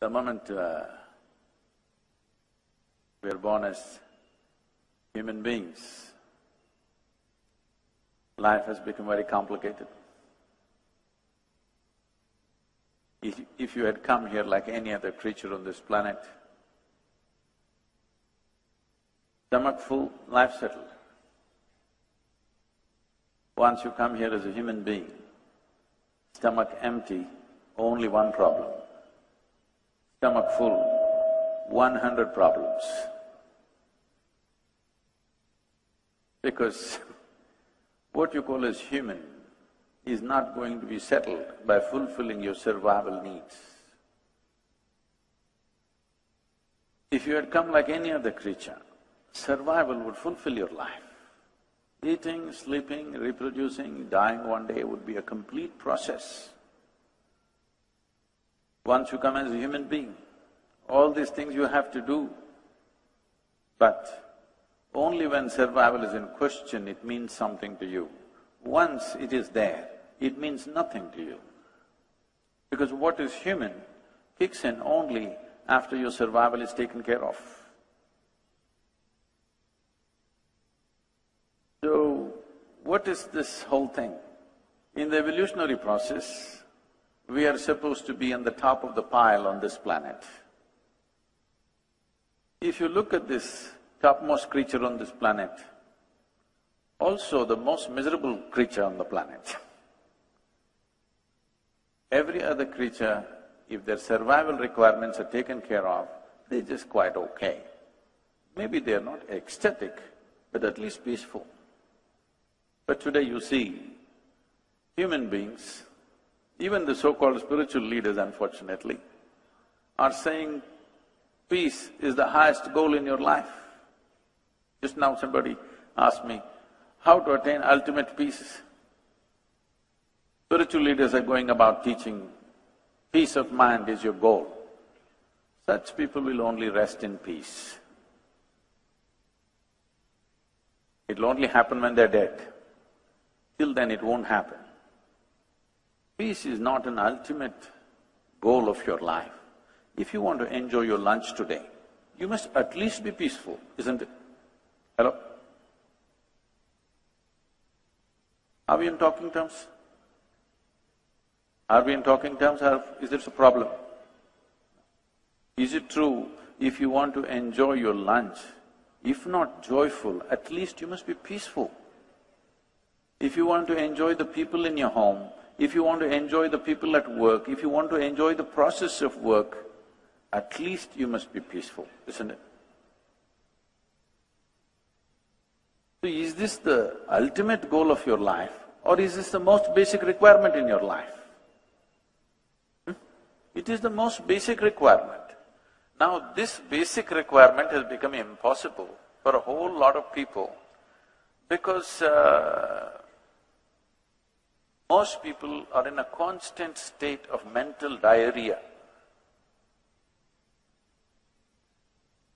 The moment uh, we are born as human beings, life has become very complicated. If, if you had come here like any other creature on this planet, stomach full, life settled. Once you come here as a human being, stomach empty, only one problem. Stomach full, one hundred problems. Because what you call as human is not going to be settled by fulfilling your survival needs. If you had come like any other creature, survival would fulfill your life. Eating, sleeping, reproducing, dying one day would be a complete process. Once you come as a human being, all these things you have to do, but only when survival is in question, it means something to you. Once it is there, it means nothing to you. Because what is human kicks in only after your survival is taken care of. So, what is this whole thing? In the evolutionary process, we are supposed to be on the top of the pile on this planet. If you look at this topmost creature on this planet, also the most miserable creature on the planet. Every other creature, if their survival requirements are taken care of, they're just quite okay. Maybe they're not ecstatic, but at least peaceful. But today you see, human beings, even the so-called spiritual leaders unfortunately, are saying peace is the highest goal in your life. Just now somebody asked me, how to attain ultimate peace? Spiritual leaders are going about teaching peace of mind is your goal. Such people will only rest in peace. It'll only happen when they're dead. Till then it won't happen. Peace is not an ultimate goal of your life. If you want to enjoy your lunch today, you must at least be peaceful, isn't it? Hello? Are we in talking terms? Are we in talking terms or is this a problem? Is it true if you want to enjoy your lunch, if not joyful, at least you must be peaceful. If you want to enjoy the people in your home, if you want to enjoy the people at work, if you want to enjoy the process of work, at least you must be peaceful, isn't it? So is this the ultimate goal of your life or is this the most basic requirement in your life? It is the most basic requirement. Now, this basic requirement has become impossible for a whole lot of people because uh, most people are in a constant state of mental diarrhea.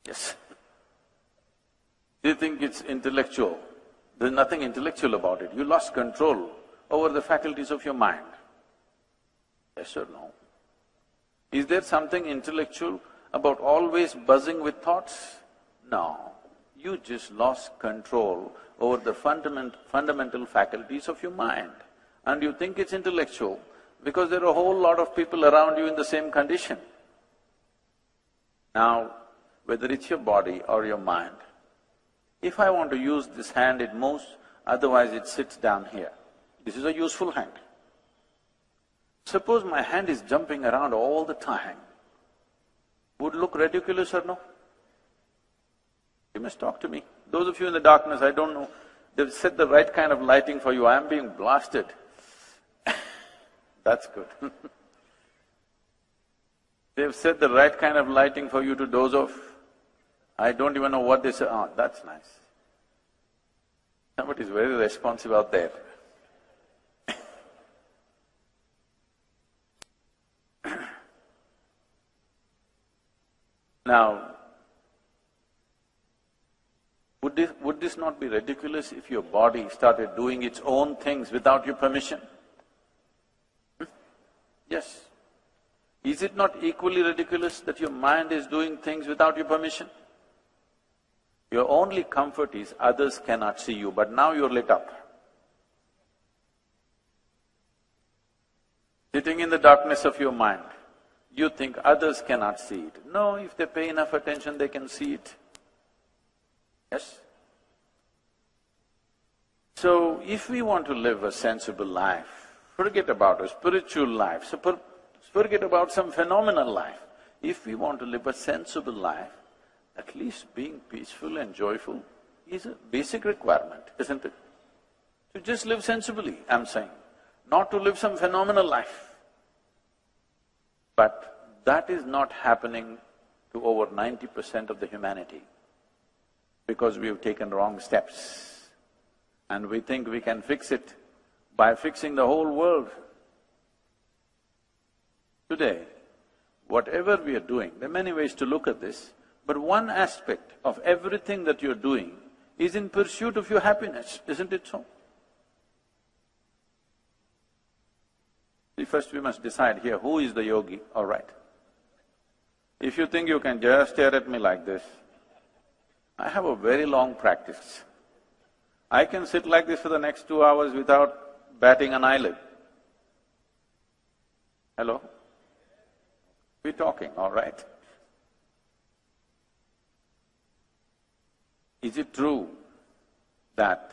Yes. They think it's intellectual. There's nothing intellectual about it. You lost control over the faculties of your mind. Yes or no? Is there something intellectual about always buzzing with thoughts? No. You just lost control over the fundament, fundamental faculties of your mind. And you think it's intellectual because there are a whole lot of people around you in the same condition. Now, whether it's your body or your mind, if I want to use this hand, it moves, otherwise it sits down here. This is a useful hand. Suppose my hand is jumping around all the time, would look ridiculous or no? You must talk to me. Those of you in the darkness, I don't know, they've set the right kind of lighting for you, I am being blasted. That's good They've set the right kind of lighting for you to doze off. I don't even know what they say, oh, ah, that's nice. Somebody's very responsive out there. now, would this, would this not be ridiculous if your body started doing its own things without your permission? Yes. Is it not equally ridiculous that your mind is doing things without your permission? Your only comfort is others cannot see you, but now you're lit up. Sitting in the darkness of your mind, you think others cannot see it. No, if they pay enough attention, they can see it. Yes? So, if we want to live a sensible life, forget about a spiritual life, forget about some phenomenal life. If we want to live a sensible life, at least being peaceful and joyful is a basic requirement, isn't it? To just live sensibly, I'm saying, not to live some phenomenal life. But that is not happening to over ninety percent of the humanity because we have taken wrong steps and we think we can fix it by fixing the whole world. Today, whatever we are doing, there are many ways to look at this, but one aspect of everything that you're doing is in pursuit of your happiness, isn't it so? See, first we must decide here who is the yogi, all right. If you think you can just stare at me like this, I have a very long practice. I can sit like this for the next two hours without batting an eyelid. Hello? We're talking, all right. Is it true that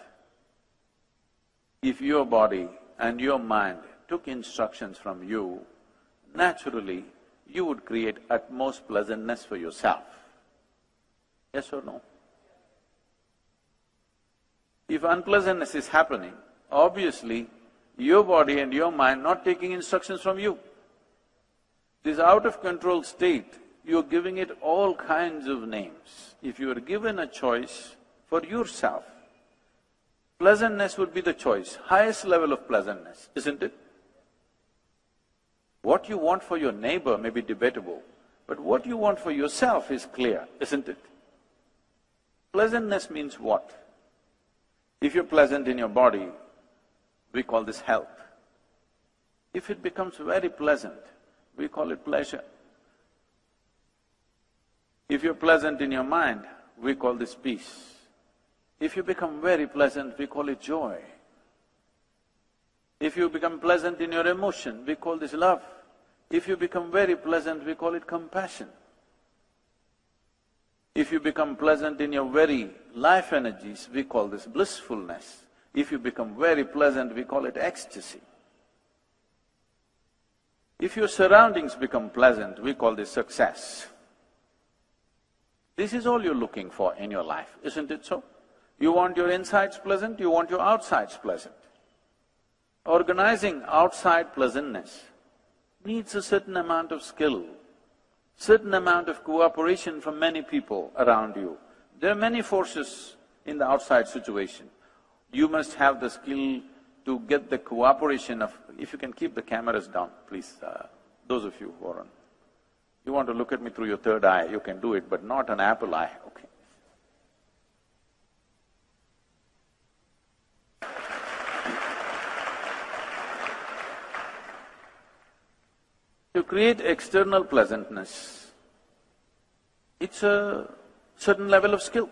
if your body and your mind took instructions from you, naturally you would create utmost pleasantness for yourself? Yes or no? If unpleasantness is happening, obviously your body and your mind not taking instructions from you. This out of control state you're giving it all kinds of names. If you are given a choice for yourself, pleasantness would be the choice, highest level of pleasantness, isn't it? What you want for your neighbor may be debatable, but what you want for yourself is clear, isn't it? Pleasantness means what? If you're pleasant in your body, we call this health. If it becomes very pleasant, we call it pleasure. If you're pleasant in your mind, we call this peace. If you become very pleasant, we call it joy. If you become pleasant in your emotion, we call this love. If you become very pleasant, we call it compassion. If you become pleasant in your very life energies, we call this blissfulness. If you become very pleasant, we call it ecstasy. If your surroundings become pleasant, we call this success. This is all you're looking for in your life, isn't it so? You want your insides pleasant, you want your outsides pleasant. Organizing outside pleasantness needs a certain amount of skill, certain amount of cooperation from many people around you. There are many forces in the outside situation. You must have the skill to get the cooperation of… If you can keep the cameras down, please, uh, those of you who are on. You want to look at me through your third eye, you can do it, but not an apple eye, okay? To create external pleasantness, it's a certain level of skill.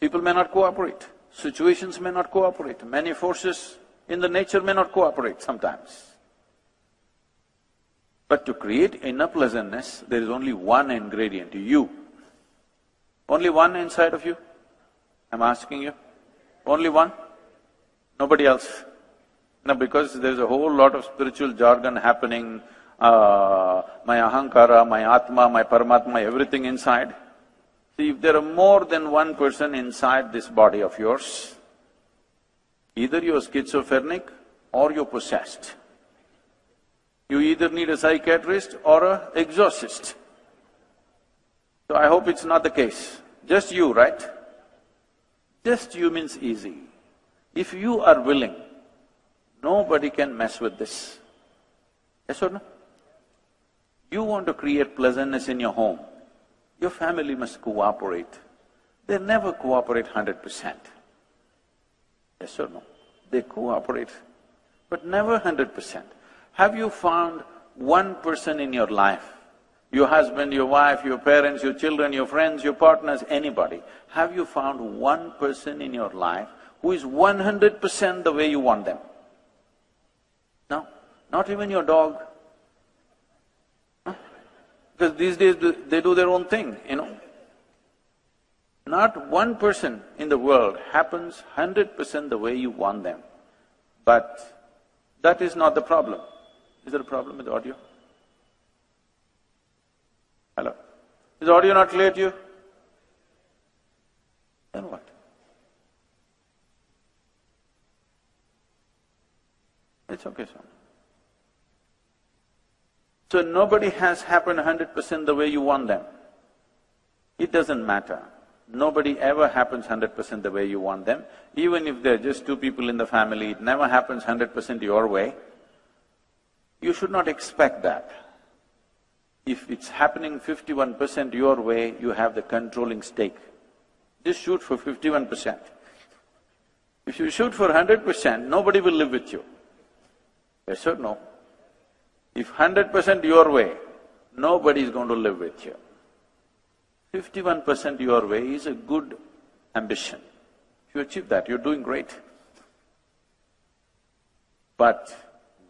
People may not cooperate, situations may not cooperate, many forces in the nature may not cooperate sometimes. But to create inner pleasantness, there is only one ingredient, you. Only one inside of you? I'm asking you. Only one? Nobody else? No, because there's a whole lot of spiritual jargon happening, uh, my ahankara, my atma, my paramatma, everything inside. See, if there are more than one person inside this body of yours, either you're schizophrenic or you're possessed. You either need a psychiatrist or a exorcist. So I hope it's not the case. Just you, right? Just you means easy. If you are willing, nobody can mess with this. Yes or no? You want to create pleasantness in your home, your family must cooperate. They never cooperate hundred percent. Yes or no? They cooperate, but never hundred percent. Have you found one person in your life, your husband, your wife, your parents, your children, your friends, your partners, anybody, have you found one person in your life who is one hundred percent the way you want them? No, not even your dog. Because these days they do their own thing, you know. Not one person in the world happens hundred percent the way you want them. But that is not the problem. Is there a problem with the audio? Hello? Is the audio not clear to you? Then what? It's okay, son. So nobody has happened hundred percent the way you want them. It doesn't matter. Nobody ever happens hundred percent the way you want them. Even if there are just two people in the family, it never happens hundred percent your way. You should not expect that. If it's happening fifty-one percent your way, you have the controlling stake. Just shoot for fifty-one percent. If you shoot for hundred percent, nobody will live with you. Yes or no? If hundred percent your way, nobody is going to live with you. Fifty-one percent your way is a good ambition. If you achieve that, you're doing great. But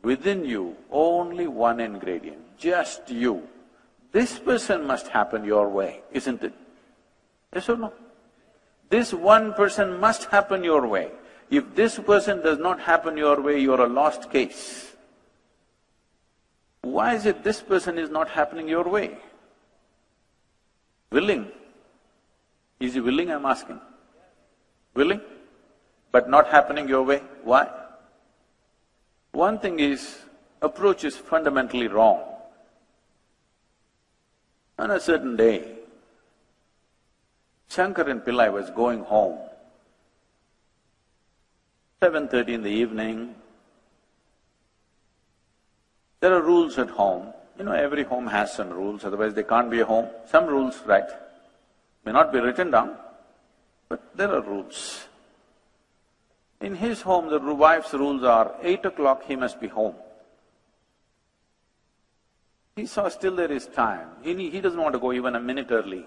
within you, only one ingredient, just you. This person must happen your way, isn't it? Yes or no? This one person must happen your way. If this person does not happen your way, you're a lost case. Why is it this person is not happening your way? Willing. Is he willing, I'm asking? Willing? But not happening your way, why? One thing is, approach is fundamentally wrong. On a certain day, Shankaran Pillai was going home. Seven thirty in the evening. There are rules at home. You know, every home has some rules, otherwise they can't be a home. Some rules, right? May not be written down, but there are rules. In his home, the wife's rules are eight o'clock he must be home. He saw still there is time. He, he doesn't want to go even a minute early.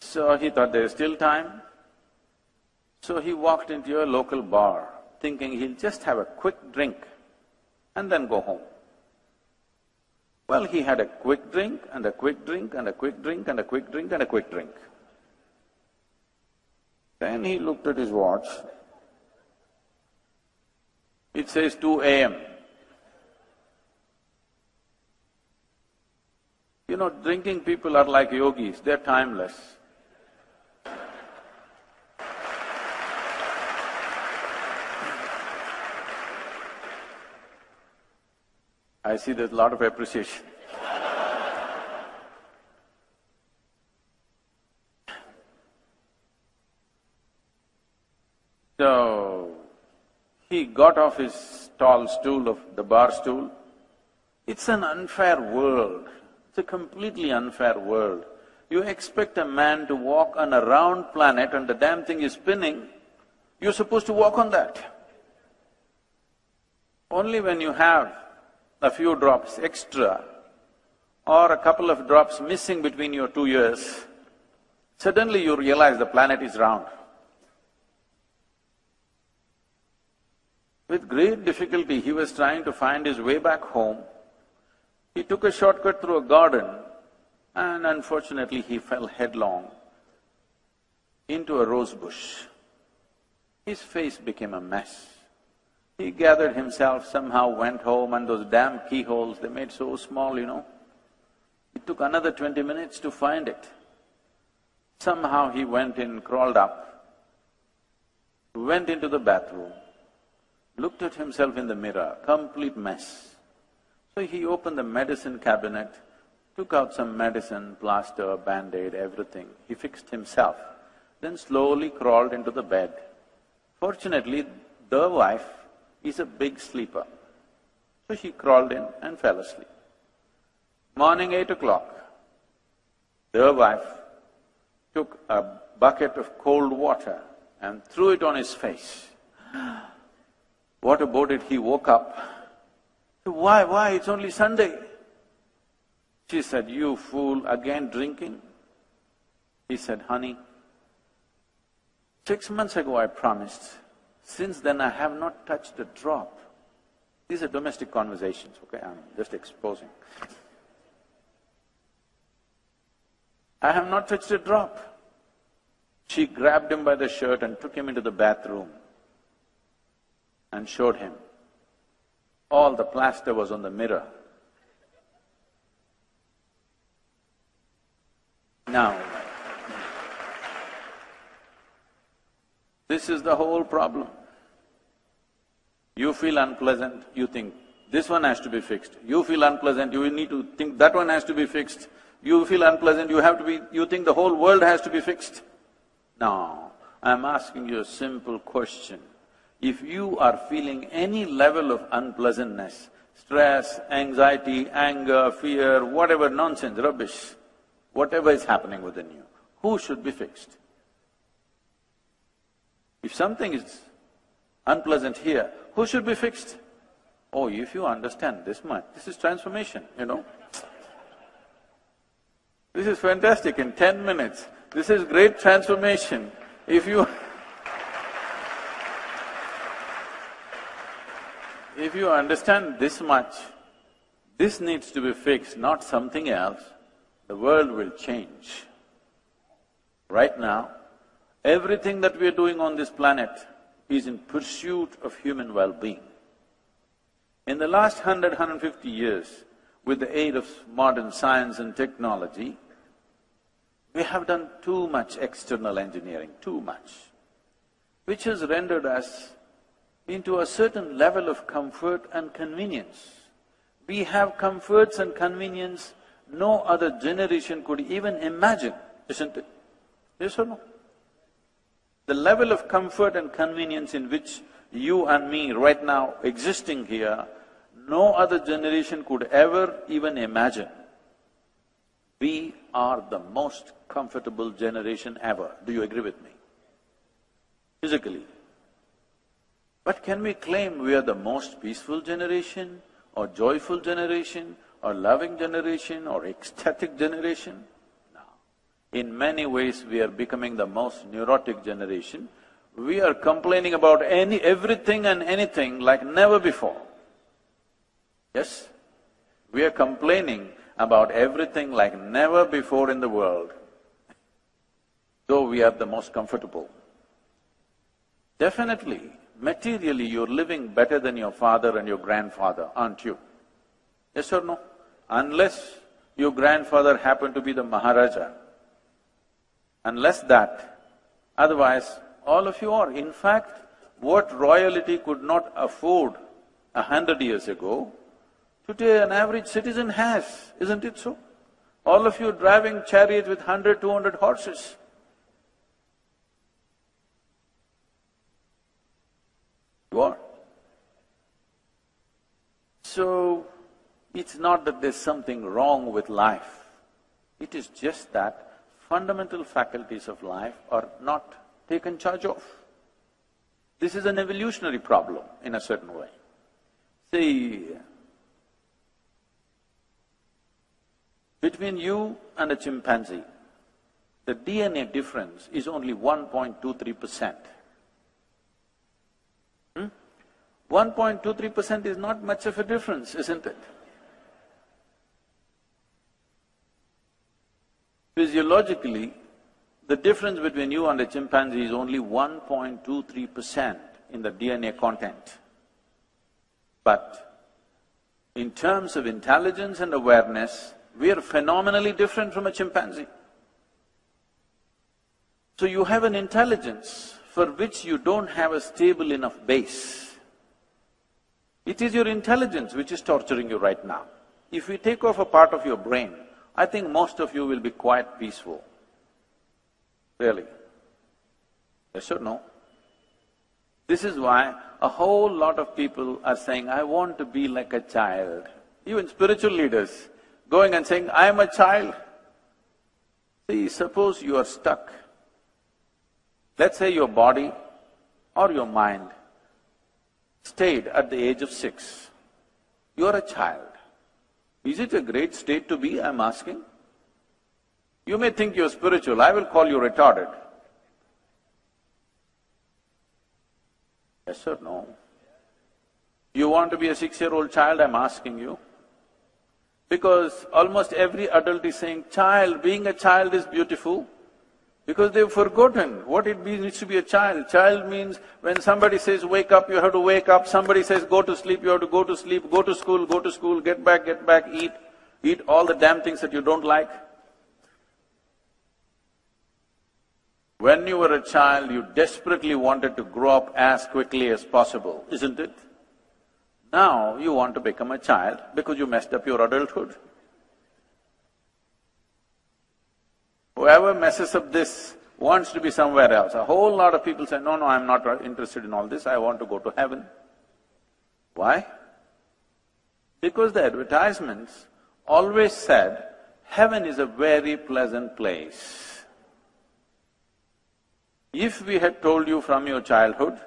So he thought there is still time. So he walked into a local bar, thinking he'll just have a quick drink and then go home. Well, he had a quick drink and a quick drink and a quick drink and a quick drink and a quick drink. Then he looked at his watch. It says 2 a.m. You know, drinking people are like yogis, they're timeless. I see there's a lot of appreciation. so, he got off his tall stool of the bar stool. It's an unfair world. It's a completely unfair world. You expect a man to walk on a round planet and the damn thing is spinning, you're supposed to walk on that. Only when you have a few drops extra or a couple of drops missing between your two ears, suddenly you realize the planet is round. With great difficulty, he was trying to find his way back home. He took a shortcut through a garden and unfortunately he fell headlong into a rose bush. His face became a mess. He gathered himself, somehow went home and those damn keyholes, they made so small, you know. It took another twenty minutes to find it. Somehow he went in, crawled up, went into the bathroom, looked at himself in the mirror, complete mess. So he opened the medicine cabinet, took out some medicine, plaster, band-aid, everything. He fixed himself, then slowly crawled into the bed. Fortunately, the wife is a big sleeper. So she crawled in and fell asleep. Morning eight o'clock, their wife took a bucket of cold water and threw it on his face. What about it? He woke up. Why, why? It's only Sunday. She said, You fool, again drinking? He said, Honey, six months ago I promised. Since then I have not touched a drop. These are domestic conversations, okay? I'm just exposing. I have not touched a drop. She grabbed him by the shirt and took him into the bathroom and showed him. All the plaster was on the mirror. Now, this is the whole problem. You feel unpleasant, you think, this one has to be fixed. You feel unpleasant, you need to think that one has to be fixed. You feel unpleasant, you have to be… you think the whole world has to be fixed. No, I'm asking you a simple question. If you are feeling any level of unpleasantness, stress, anxiety, anger, fear, whatever nonsense, rubbish, whatever is happening within you, who should be fixed? If something is unpleasant here, who should be fixed? Oh, if you understand this much, this is transformation, you know. This is fantastic, in ten minutes, this is great transformation. If you if you understand this much, this needs to be fixed, not something else, the world will change. Right now, everything that we are doing on this planet is in pursuit of human well-being. In the last hundred, hundred fifty years, with the aid of modern science and technology, we have done too much external engineering, too much, which has rendered us into a certain level of comfort and convenience. We have comforts and convenience no other generation could even imagine, isn't it? Yes or no? The level of comfort and convenience in which you and me right now existing here, no other generation could ever even imagine. We are the most comfortable generation ever. Do you agree with me? Physically. But can we claim we are the most peaceful generation or joyful generation or loving generation or ecstatic generation? In many ways, we are becoming the most neurotic generation. We are complaining about any… everything and anything like never before. Yes? We are complaining about everything like never before in the world, though we are the most comfortable. Definitely, materially you're living better than your father and your grandfather, aren't you? Yes or no? Unless your grandfather happened to be the Maharaja, unless that, otherwise all of you are. In fact, what royalty could not afford a hundred years ago, today an average citizen has, isn't it so? All of you driving chariots with hundred, two hundred horses. You are. So, it's not that there's something wrong with life. It is just that fundamental faculties of life are not taken charge of. This is an evolutionary problem in a certain way. See, between you and a chimpanzee, the DNA difference is only 1.23 percent. Hmm? 1.23 percent is not much of a difference, isn't it? Physiologically, the difference between you and a chimpanzee is only 1.23 percent in the DNA content. But in terms of intelligence and awareness, we are phenomenally different from a chimpanzee. So you have an intelligence for which you don't have a stable enough base. It is your intelligence which is torturing you right now. If we take off a part of your brain, I think most of you will be quite peaceful. Really. Yes or no? This is why a whole lot of people are saying, I want to be like a child. Even spiritual leaders going and saying, I am a child. See, suppose you are stuck Let's say your body or your mind stayed at the age of six. You're a child. Is it a great state to be, I'm asking? You may think you're spiritual, I will call you retarded. Yes or no? You want to be a six-year-old child, I'm asking you? Because almost every adult is saying, child, being a child is beautiful. Because they've forgotten what it means to be a child. Child means when somebody says wake up, you have to wake up. Somebody says go to sleep, you have to go to sleep. Go to school, go to school, get back, get back, eat. Eat all the damn things that you don't like. When you were a child, you desperately wanted to grow up as quickly as possible, isn't it? Now you want to become a child because you messed up your adulthood. Whoever messes up this wants to be somewhere else. A whole lot of people say, no, no, I'm not interested in all this, I want to go to heaven. Why? Because the advertisements always said, heaven is a very pleasant place. If we had told you from your childhood,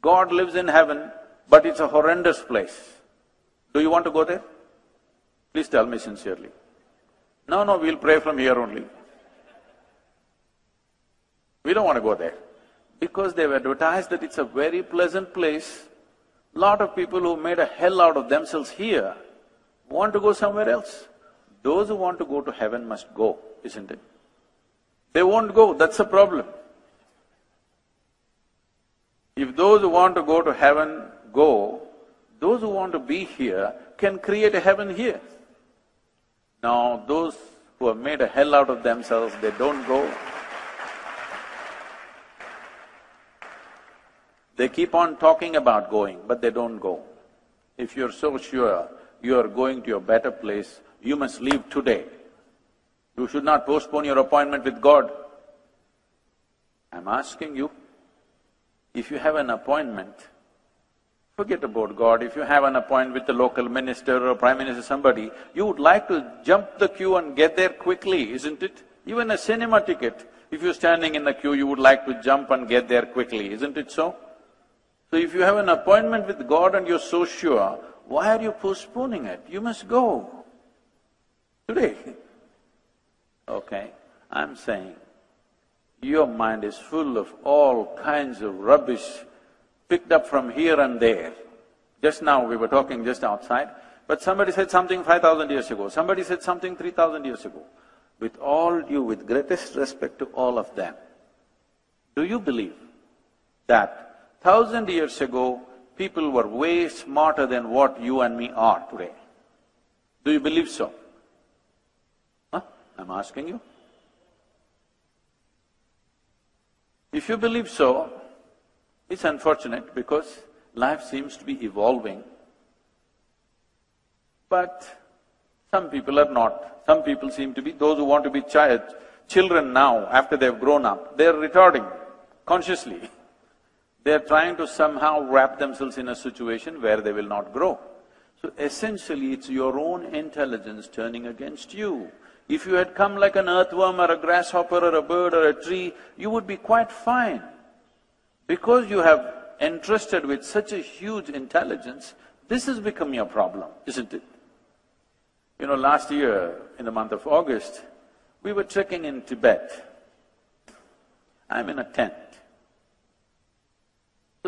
God lives in heaven, but it's a horrendous place, do you want to go there? Please tell me sincerely. No, no, we'll pray from here only. We don't want to go there. Because they've advertised that it's a very pleasant place, lot of people who made a hell out of themselves here want to go somewhere else. Those who want to go to heaven must go, isn't it? They won't go, that's the problem. If those who want to go to heaven go, those who want to be here can create a heaven here. Now, those who have made a hell out of themselves, they don't go. They keep on talking about going, but they don't go. If you're so sure you are going to a better place, you must leave today. You should not postpone your appointment with God. I'm asking you, if you have an appointment, forget about God, if you have an appointment with the local minister or prime minister, somebody, you would like to jump the queue and get there quickly, isn't it? Even a cinema ticket, if you're standing in the queue, you would like to jump and get there quickly, isn't it so? So if you have an appointment with God and you're so sure, why are you postponing it? You must go today. Okay, I'm saying your mind is full of all kinds of rubbish picked up from here and there. Just now we were talking just outside, but somebody said something five thousand years ago, somebody said something three thousand years ago. With all due, with greatest respect to all of them, do you believe that Thousand years ago, people were way smarter than what you and me are today. Do you believe so? Huh? I'm asking you. If you believe so, it's unfortunate because life seems to be evolving. But some people are not. Some people seem to be, those who want to be child, children now, after they've grown up, they're retarding consciously. They're trying to somehow wrap themselves in a situation where they will not grow. So essentially, it's your own intelligence turning against you. If you had come like an earthworm or a grasshopper or a bird or a tree, you would be quite fine. Because you have entrusted with such a huge intelligence, this has become your problem, isn't it? You know, last year, in the month of August, we were trekking in Tibet. I'm in a tent.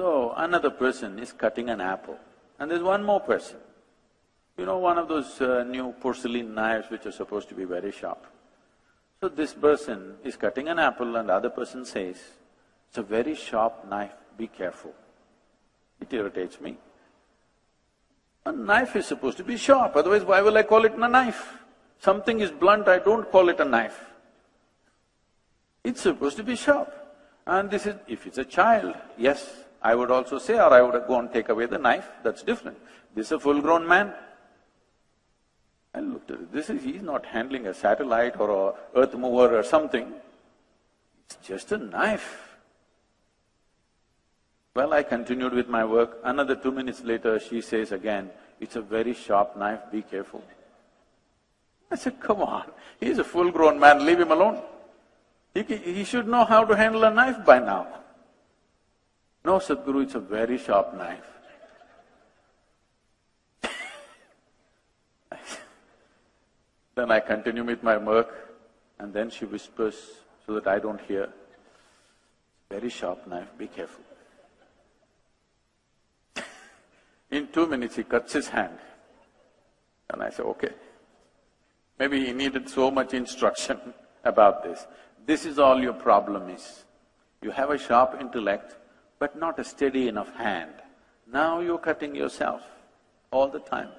So another person is cutting an apple and there's one more person. You know one of those uh, new porcelain knives which are supposed to be very sharp. So this person is cutting an apple and the other person says, it's a very sharp knife, be careful. It irritates me. A knife is supposed to be sharp, otherwise why will I call it a knife? Something is blunt, I don't call it a knife. It's supposed to be sharp. And this is… if it's a child, yes, I would also say, or I would go and take away the knife, that's different. This is a full-grown man. I looked at it, this is… he's not handling a satellite or a earth mover or something. It's just a knife. Well, I continued with my work. Another two minutes later, she says again, it's a very sharp knife, be careful. I said, come on, he's a full-grown man, leave him alone. He, he should know how to handle a knife by now. No, Sadhguru, it's a very sharp knife. then I continue with my work, and then she whispers so that I don't hear, very sharp knife, be careful. In two minutes, he cuts his hand. And I say, okay. Maybe he needed so much instruction about this. This is all your problem is. You have a sharp intellect, but not a steady enough hand. Now you're cutting yourself all the time.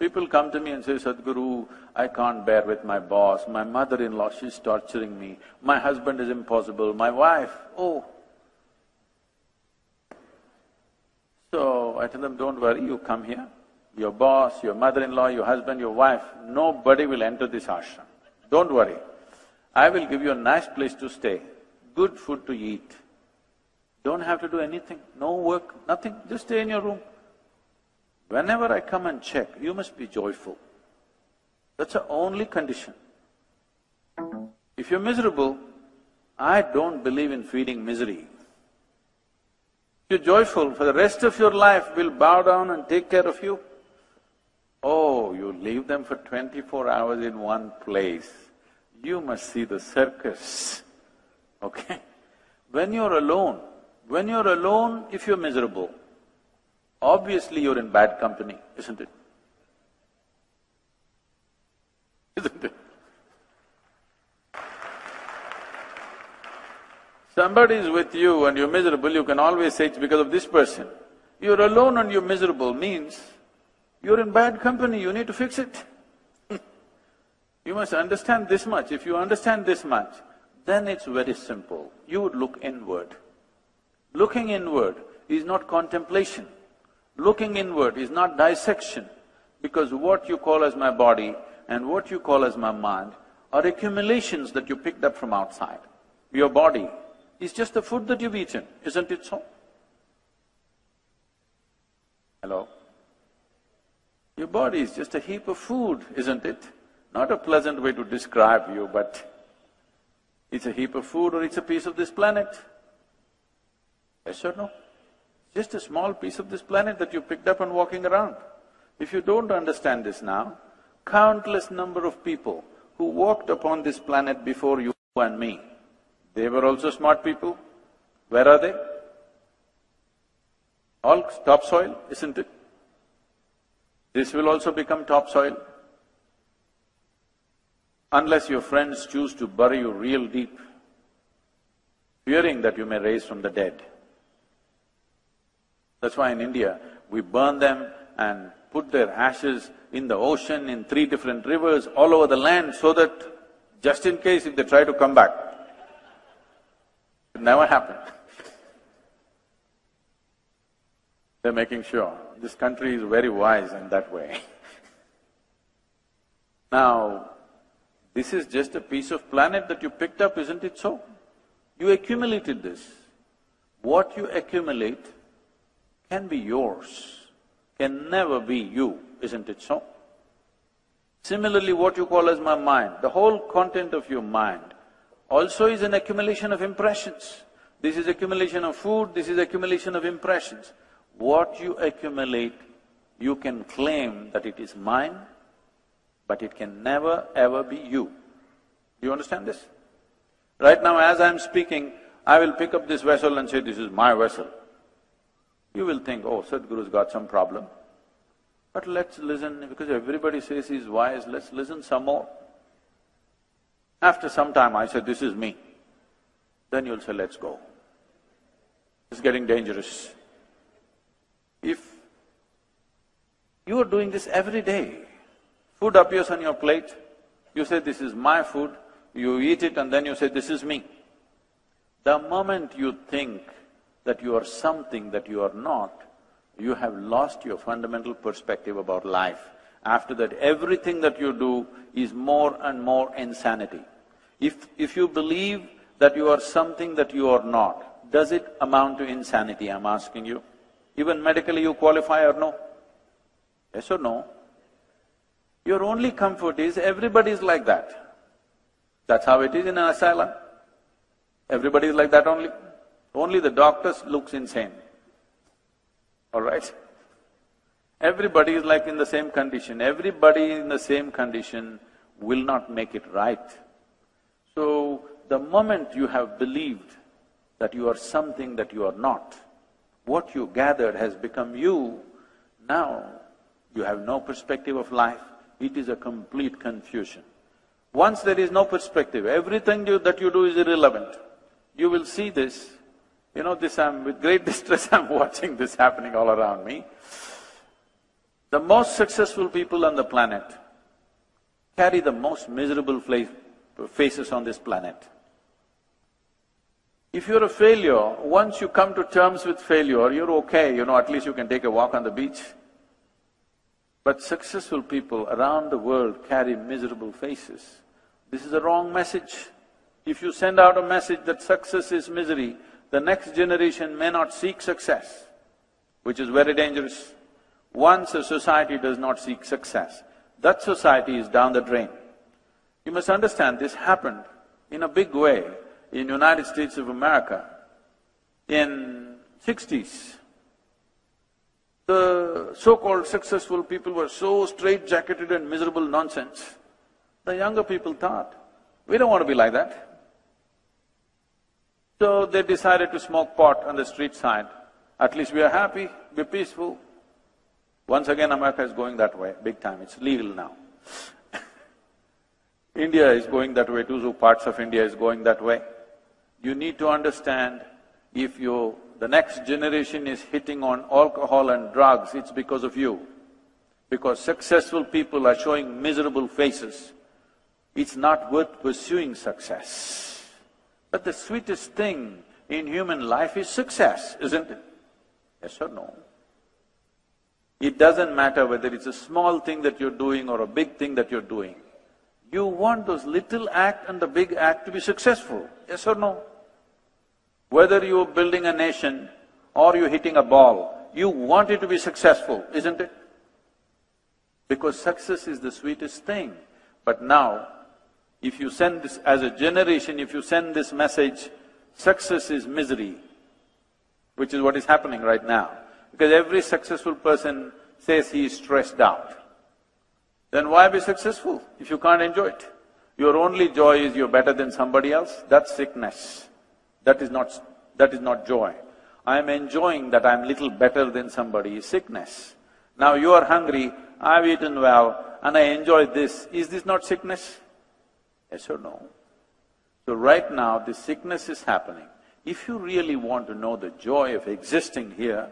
People come to me and say, Sadhguru, I can't bear with my boss, my mother-in-law, she's torturing me, my husband is impossible, my wife, oh. So I tell them, don't worry, you come here. Your boss, your mother-in-law, your husband, your wife, nobody will enter this ashram. Don't worry. I will give you a nice place to stay, good food to eat. Don't have to do anything, no work, nothing, just stay in your room. Whenever I come and check, you must be joyful. That's the only condition. If you're miserable, I don't believe in feeding misery. You're joyful, for the rest of your life, we'll bow down and take care of you. Oh, you leave them for twenty-four hours in one place you must see the circus, okay? When you're alone, when you're alone, if you're miserable, obviously you're in bad company, isn't it? Isn't it? Somebody is with you and you're miserable, you can always say it's because of this person. You're alone and you're miserable means you're in bad company, you need to fix it. You must understand this much. If you understand this much, then it's very simple. You would look inward. Looking inward is not contemplation. Looking inward is not dissection, because what you call as my body and what you call as my mind are accumulations that you picked up from outside. Your body is just the food that you've eaten, isn't it so? Hello? Your body is just a heap of food, isn't it? Not a pleasant way to describe you, but it's a heap of food or it's a piece of this planet. Yes or no? Just a small piece of this planet that you picked up and walking around. If you don't understand this now, countless number of people who walked upon this planet before you and me, they were also smart people. Where are they? All topsoil, isn't it? This will also become topsoil unless your friends choose to bury you real deep, fearing that you may raise from the dead. That's why in India, we burn them and put their ashes in the ocean, in three different rivers, all over the land, so that just in case if they try to come back, it never happened. They're making sure. This country is very wise in that way. now, this is just a piece of planet that you picked up, isn't it so? You accumulated this. What you accumulate can be yours, can never be you, isn't it so? Similarly, what you call as my mind, the whole content of your mind also is an accumulation of impressions. This is accumulation of food, this is accumulation of impressions. What you accumulate, you can claim that it is mine, but it can never ever be you. Do you understand this? Right now as I'm speaking, I will pick up this vessel and say, this is my vessel. You will think, oh, Sadhguru's got some problem. But let's listen, because everybody says he's wise, let's listen some more. After some time I said, this is me. Then you'll say, let's go. It's getting dangerous. If you are doing this every day, Food appears on your plate, you say, this is my food, you eat it and then you say, this is me. The moment you think that you are something that you are not, you have lost your fundamental perspective about life. After that, everything that you do is more and more insanity. If… if you believe that you are something that you are not, does it amount to insanity, I'm asking you? Even medically you qualify or no? Yes or no? Your only comfort is everybody is like that. That's how it is in an asylum. Everybody is like that only? Only the doctors looks insane. All right? Everybody is like in the same condition. Everybody in the same condition will not make it right. So, the moment you have believed that you are something that you are not, what you gathered has become you, now you have no perspective of life, it is a complete confusion. Once there is no perspective, everything you, that you do is irrelevant. You will see this. You know, this I'm… with great distress I'm watching this happening all around me. The most successful people on the planet carry the most miserable faces on this planet. If you're a failure, once you come to terms with failure, you're okay, you know, at least you can take a walk on the beach. But successful people around the world carry miserable faces. This is a wrong message. If you send out a message that success is misery, the next generation may not seek success, which is very dangerous. Once a society does not seek success, that society is down the drain. You must understand this happened in a big way in United States of America in sixties. The so-called successful people were so straight-jacketed and miserable nonsense. The younger people thought, we don't want to be like that. So they decided to smoke pot on the street side. At least we are happy, we're peaceful. Once again, America is going that way, big time, it's legal now. India is going that way too, so parts of India is going that way. You need to understand, if you… the next generation is hitting on alcohol and drugs, it's because of you. Because successful people are showing miserable faces. It's not worth pursuing success. But the sweetest thing in human life is success, isn't it? Yes or no? It doesn't matter whether it's a small thing that you're doing or a big thing that you're doing. You want those little act and the big act to be successful, yes or no? Whether you're building a nation or you're hitting a ball, you want it to be successful, isn't it? Because success is the sweetest thing. But now, if you send this, as a generation, if you send this message, success is misery, which is what is happening right now. Because every successful person says he is stressed out. Then why be successful if you can't enjoy it? Your only joy is you're better than somebody else, that's sickness. That is not… that is not joy. I am enjoying that I'm little better than somebody is sickness. Now you are hungry, I've eaten well, and I enjoy this. Is this not sickness? Yes or no? So right now, this sickness is happening. If you really want to know the joy of existing here,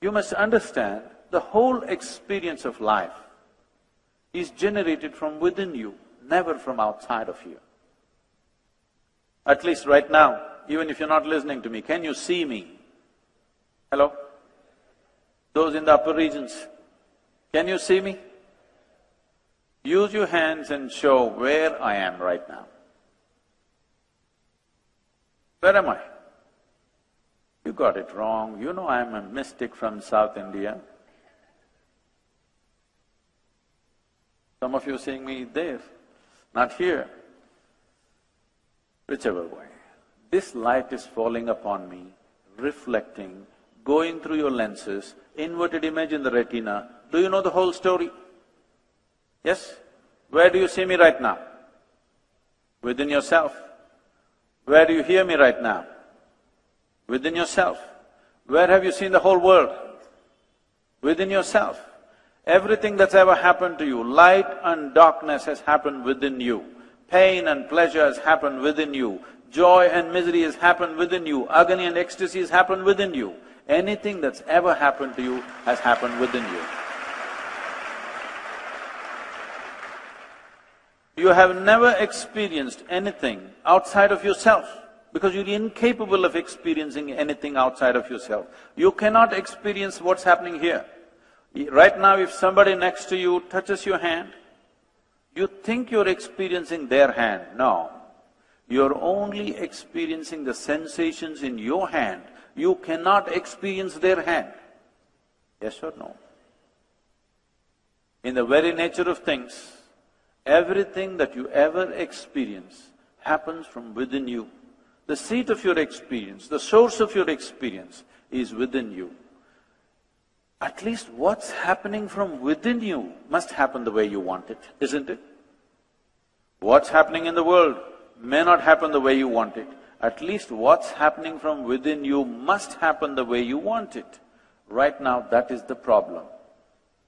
you must understand the whole experience of life is generated from within you, never from outside of you. At least right now, even if you're not listening to me, can you see me? Hello? Those in the upper regions, can you see me? Use your hands and show where I am right now. Where am I? You got it wrong, you know I'm a mystic from South India. Some of you seeing me there, not here whichever way. This light is falling upon me, reflecting, going through your lenses, inverted image in the retina. Do you know the whole story? Yes? Where do you see me right now? Within yourself. Where do you hear me right now? Within yourself. Where have you seen the whole world? Within yourself. Everything that's ever happened to you, light and darkness has happened within you. Pain and pleasure has happened within you. Joy and misery has happened within you. Agony and ecstasy has happened within you. Anything that's ever happened to you has happened within you. You have never experienced anything outside of yourself because you're incapable of experiencing anything outside of yourself. You cannot experience what's happening here. Right now, if somebody next to you touches your hand, you think you're experiencing their hand. No. You're only experiencing the sensations in your hand. You cannot experience their hand. Yes or no? In the very nature of things, everything that you ever experience happens from within you. The seat of your experience, the source of your experience is within you. At least what's happening from within you must happen the way you want it, isn't it? What's happening in the world may not happen the way you want it. At least what's happening from within you must happen the way you want it. Right now, that is the problem.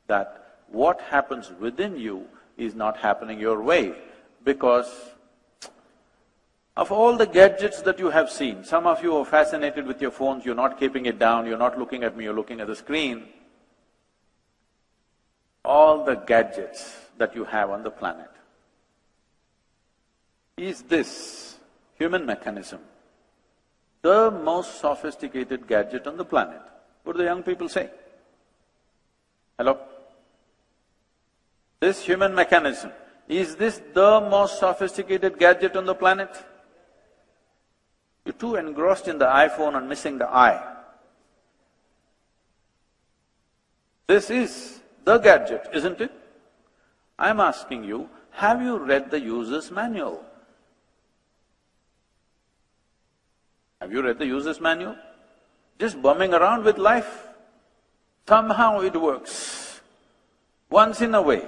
That what happens within you is not happening your way because of all the gadgets that you have seen, some of you are fascinated with your phones, you're not keeping it down, you're not looking at me, you're looking at the screen. All the gadgets that you have on the planet. Is this human mechanism the most sophisticated gadget on the planet? What do the young people say? Hello? This human mechanism, is this the most sophisticated gadget on the planet? You're too engrossed in the iPhone and missing the eye. This is the gadget, isn't it? I'm asking you, have you read the user's manual? Have you read the user's manual? Just bumming around with life. Somehow it works. Once in a way.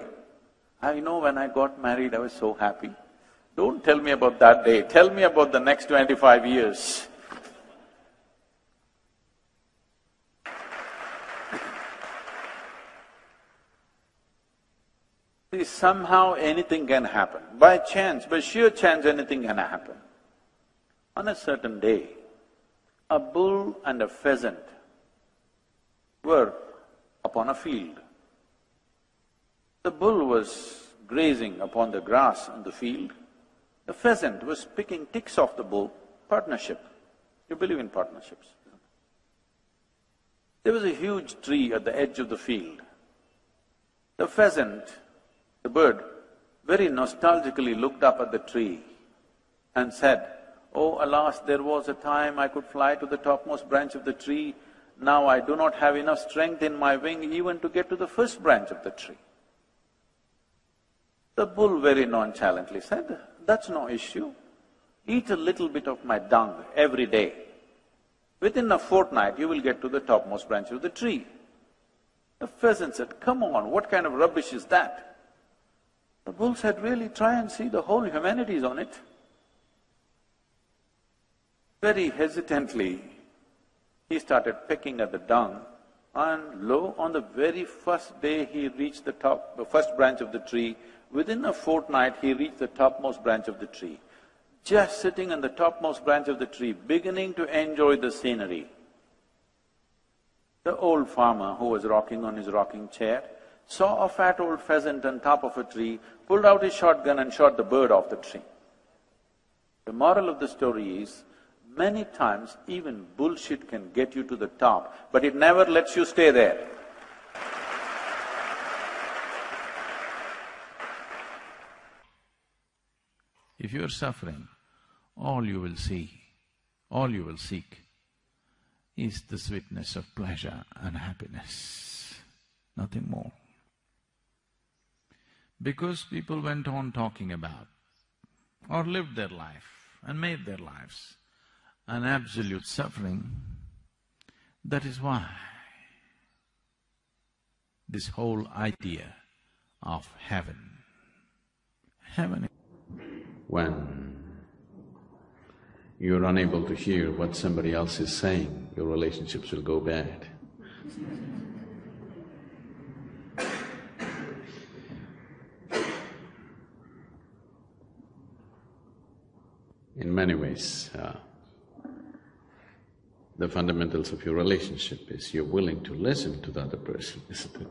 I know when I got married, I was so happy. Don't tell me about that day, tell me about the next twenty-five years. See, somehow anything can happen. By chance, by sheer chance, anything can happen. On a certain day, a bull and a pheasant were upon a field. The bull was grazing upon the grass in the field. The pheasant was picking ticks off the bull, partnership. You believe in partnerships. There was a huge tree at the edge of the field. The pheasant, the bird, very nostalgically looked up at the tree and said, Oh, alas, there was a time I could fly to the topmost branch of the tree. Now I do not have enough strength in my wing even to get to the first branch of the tree. The bull very nonchalantly said, That's no issue. Eat a little bit of my dung every day. Within a fortnight, you will get to the topmost branch of the tree. The pheasant said, Come on, what kind of rubbish is that? The bull said, Really, try and see, the whole humanity is on it. Very hesitantly, he started pecking at the dung and lo, on the very first day he reached the top, the first branch of the tree, within a fortnight he reached the topmost branch of the tree. Just sitting on the topmost branch of the tree, beginning to enjoy the scenery. The old farmer who was rocking on his rocking chair saw a fat old pheasant on top of a tree, pulled out his shotgun and shot the bird off the tree. The moral of the story is, Many times even bullshit can get you to the top, but it never lets you stay there. You are suffering, all you will see, all you will seek is the sweetness of pleasure and happiness, nothing more. Because people went on talking about or lived their life and made their lives an absolute suffering. That is why this whole idea of heaven, heaven when you're unable to hear what somebody else is saying, your relationships will go bad. In many ways, uh, the fundamentals of your relationship is you're willing to listen to the other person, isn't it?